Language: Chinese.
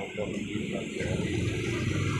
我感觉。